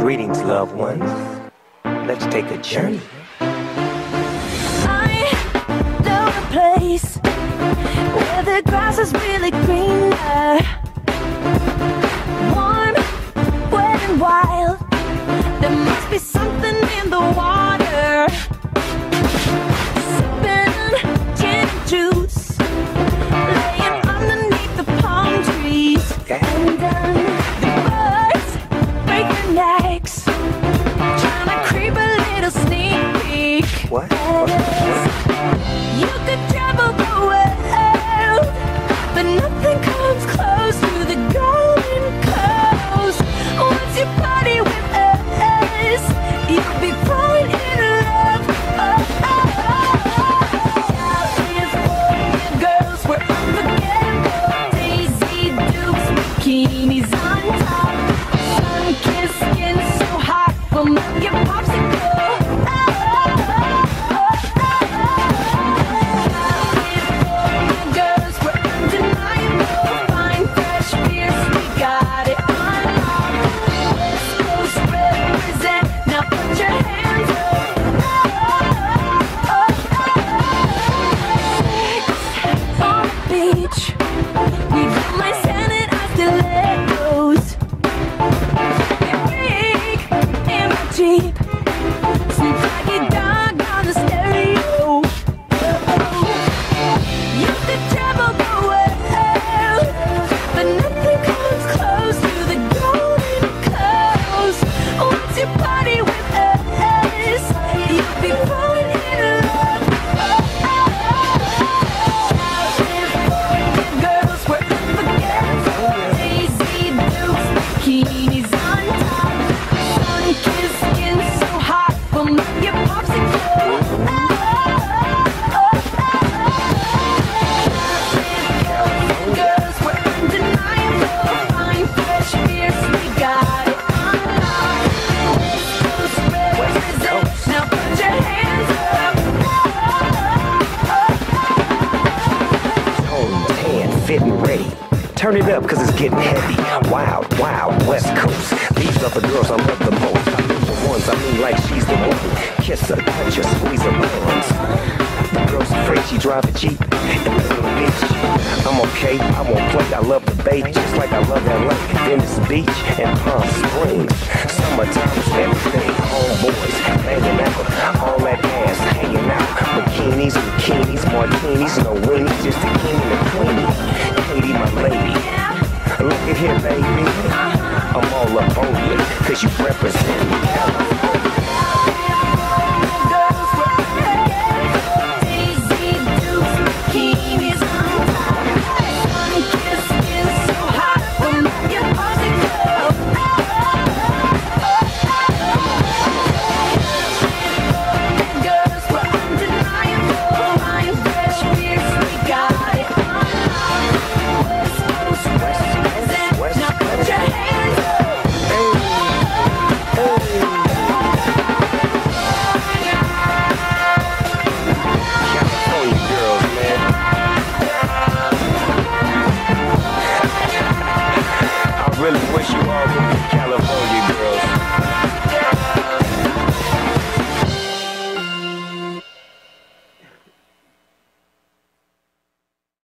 Greetings, loved ones. Let's take a journey. I know a place where the grass is really greener. Warm, wet, and wild. What? Your fit and ready. Turn it up, cause it's getting heavy. Wild, wild, West Coast. These are the girls I love the most. I mean the ones, I mean like she's the one. Kiss her, touch her, squeeze her buns. The girl's afraid she drive a Jeep the little bitch, I'm okay, I won't play. I love the bay just like I love LA. Venice Beach and Palm Springs. Summertime is everything. Homeboys hanging out, all that ass hanging out. Bikinis, bikinis, martinis, no weenies, just a king and a queenie. Here, baby. I'm all up on you, cause you represent California.